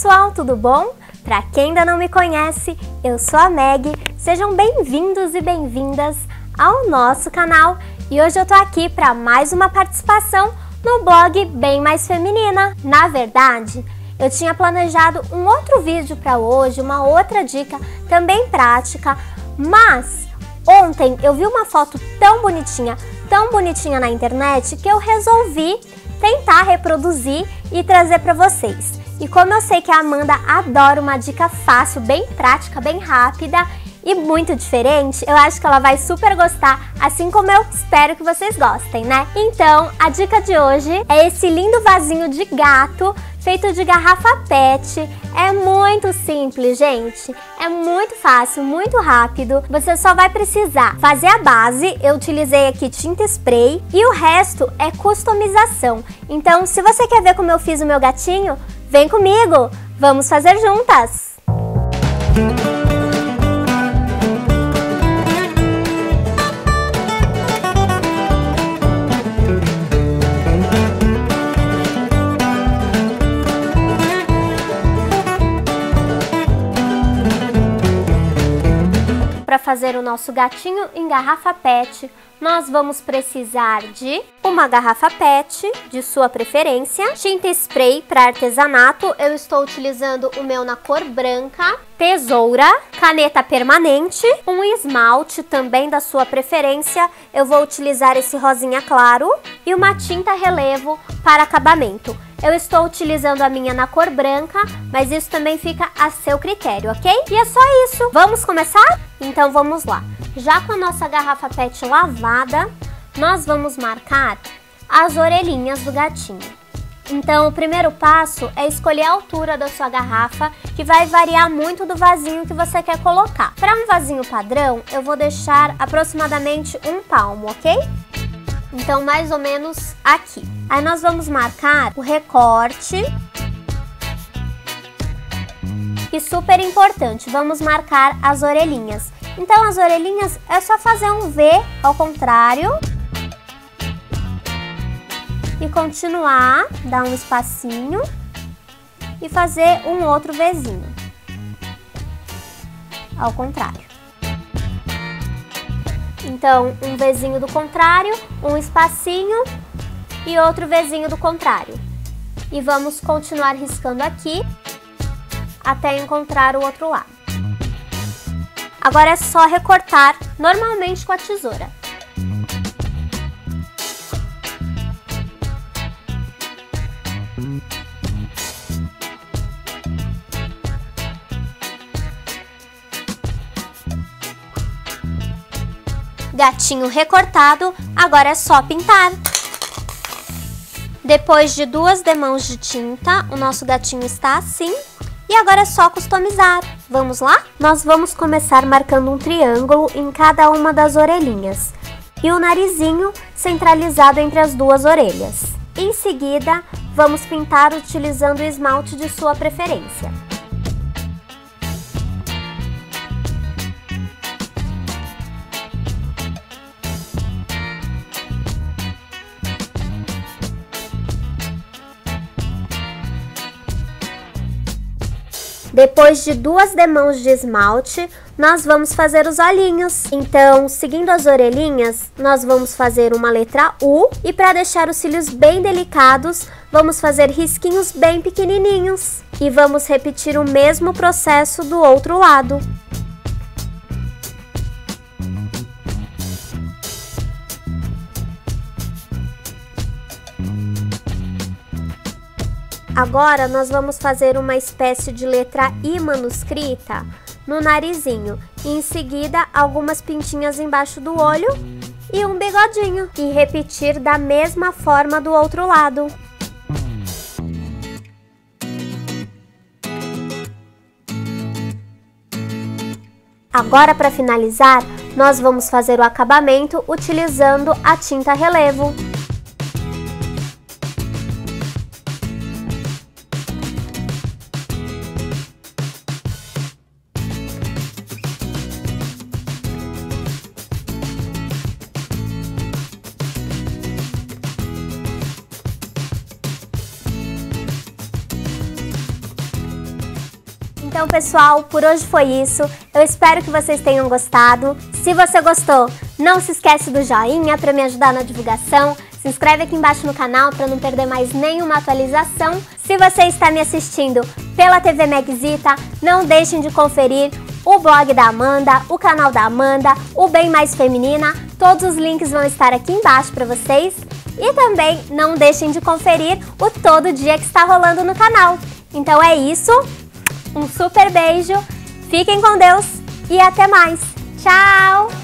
pessoal, tudo bom? Para quem ainda não me conhece, eu sou a Meg. Sejam bem-vindos e bem-vindas ao nosso canal. E hoje eu tô aqui para mais uma participação no blog Bem Mais Feminina. Na verdade, eu tinha planejado um outro vídeo para hoje, uma outra dica também prática, mas ontem eu vi uma foto tão bonitinha, tão bonitinha na internet que eu resolvi tentar reproduzir e trazer para vocês. E como eu sei que a Amanda adora uma dica fácil, bem prática, bem rápida e muito diferente, eu acho que ela vai super gostar, assim como eu espero que vocês gostem, né? Então, a dica de hoje é esse lindo vasinho de gato feito de garrafa PET. É muito simples, gente. É muito fácil, muito rápido. Você só vai precisar fazer a base. Eu utilizei aqui tinta spray e o resto é customização. Então, se você quer ver como eu fiz o meu gatinho, Vem comigo! Vamos fazer juntas! Para fazer o nosso gatinho em garrafa PET, nós vamos precisar de uma garrafa PET de sua preferência, tinta spray para artesanato, eu estou utilizando o meu na cor branca, tesoura, caneta permanente, um esmalte também da sua preferência, eu vou utilizar esse rosinha claro e uma tinta relevo para acabamento. Eu estou utilizando a minha na cor branca, mas isso também fica a seu critério, ok? E é só isso. Vamos começar? Então vamos lá. Já com a nossa garrafa PET lavada, nós vamos marcar as orelhinhas do gatinho. Então, o primeiro passo é escolher a altura da sua garrafa, que vai variar muito do vasinho que você quer colocar. Para um vasinho padrão, eu vou deixar aproximadamente um palmo, ok? Então, mais ou menos aqui. Aí nós vamos marcar o recorte. E super importante, vamos marcar as orelhinhas. Então as orelhinhas é só fazer um V ao contrário. E continuar, dar um espacinho e fazer um outro Vzinho. Ao contrário. Então, um Vzinho do contrário, um espacinho e outro Vzinho do contrário. E vamos continuar riscando aqui até encontrar o outro lado. Agora é só recortar normalmente com a tesoura. Gatinho recortado, agora é só pintar. Depois de duas demãos de tinta, o nosso gatinho está assim. E agora é só customizar. Vamos lá? Nós vamos começar marcando um triângulo em cada uma das orelhinhas. E o narizinho centralizado entre as duas orelhas. Em seguida, vamos pintar utilizando o esmalte de sua preferência. Depois de duas demãos de esmalte, nós vamos fazer os olhinhos. Então, seguindo as orelhinhas, nós vamos fazer uma letra U e para deixar os cílios bem delicados, vamos fazer risquinhos bem pequenininhos. E vamos repetir o mesmo processo do outro lado. Agora nós vamos fazer uma espécie de letra I manuscrita no narizinho e em seguida algumas pintinhas embaixo do olho e um bigodinho e repetir da mesma forma do outro lado. Agora para finalizar, nós vamos fazer o acabamento utilizando a tinta relevo. Então, pessoal, por hoje foi isso. Eu espero que vocês tenham gostado. Se você gostou, não se esquece do joinha para me ajudar na divulgação. Se inscreve aqui embaixo no canal para não perder mais nenhuma atualização. Se você está me assistindo pela TV Megzita, não deixem de conferir o blog da Amanda, o canal da Amanda, o Bem Mais Feminina. Todos os links vão estar aqui embaixo para vocês. E também não deixem de conferir o Todo Dia que está rolando no canal. Então é isso. Um super beijo, fiquem com Deus e até mais. Tchau!